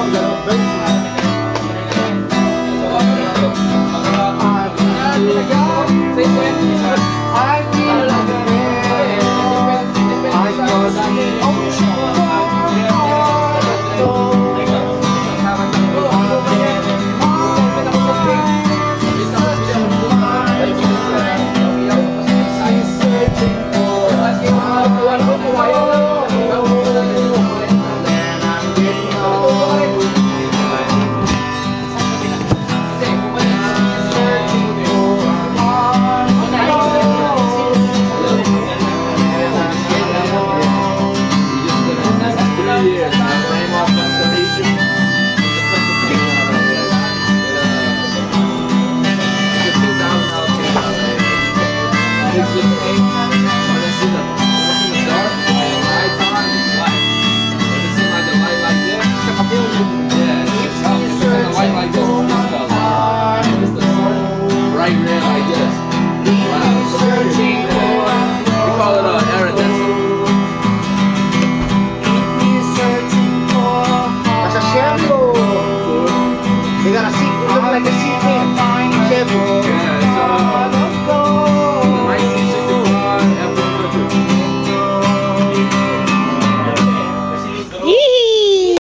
on the baseline.